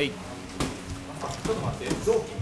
はい。ちょっと待って臓器